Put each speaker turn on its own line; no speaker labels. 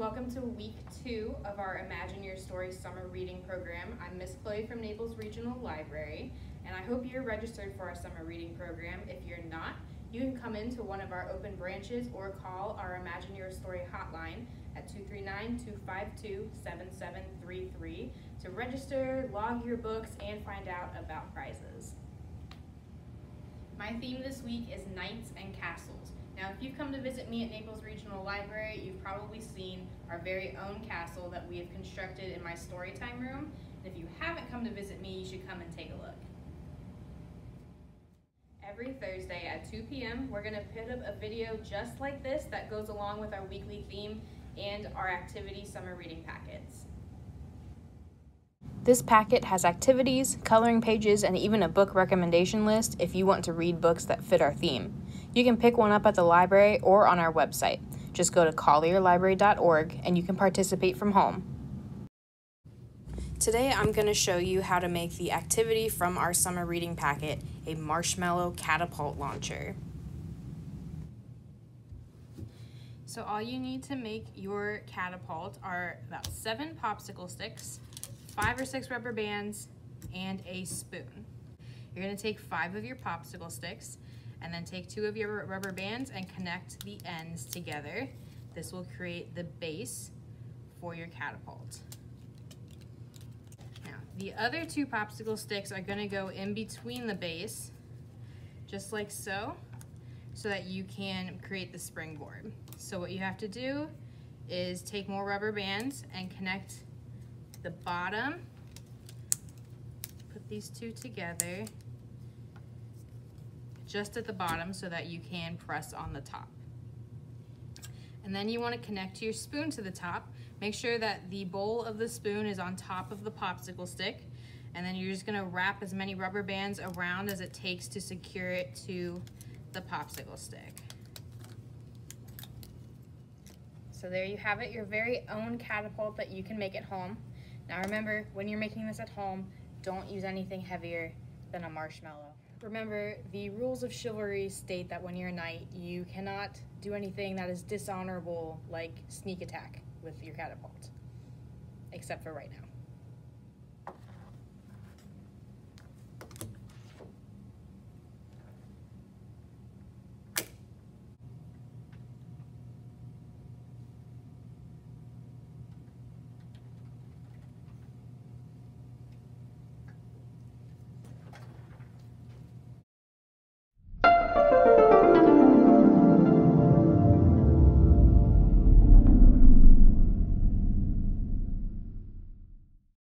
welcome to week two of our Imagine Your Story summer reading program. I'm Miss Chloe from Naples Regional Library, and I hope you're registered for our summer reading program. If you're not, you can come into one of our open branches or call our Imagine Your Story hotline at 239-252-7733 to register, log your books, and find out about prizes. My theme this week is Knights and Castles. Now, if you've come to visit me at Naples Regional Library, you've probably seen our very own castle that we have constructed in my storytime room. And if you haven't come to visit me, you should come and take a look. Every Thursday at 2 p.m., we're going to put up a video just like this that goes along with our weekly theme and our activity summer reading packets.
This packet has activities, coloring pages, and even a book recommendation list if you want to read books that fit our theme. You can pick one up at the library or on our website. Just go to collierlibrary.org and you can participate from home. Today I'm going to show you how to make the activity from our summer reading packet, a marshmallow catapult launcher.
So all you need to make your catapult are about seven popsicle sticks, five or six rubber bands, and a spoon. You're gonna take five of your popsicle sticks and then take two of your rubber bands and connect the ends together. This will create the base for your catapult. Now, the other two popsicle sticks are gonna go in between the base, just like so, so that you can create the springboard. So what you have to do is take more rubber bands and connect the bottom, put these two together, just at the bottom so that you can press on the top. And then you want to connect your spoon to the top. Make sure that the bowl of the spoon is on top of the popsicle stick. And then you're just gonna wrap as many rubber bands around as it takes to secure it to the popsicle stick. So there you have it, your very own catapult that you can make at home. Now remember, when you're making this at home, don't use anything heavier than a marshmallow. Remember, the rules of chivalry state that when you're a knight, you cannot do anything that is dishonorable, like sneak attack with your catapult. Except for right now.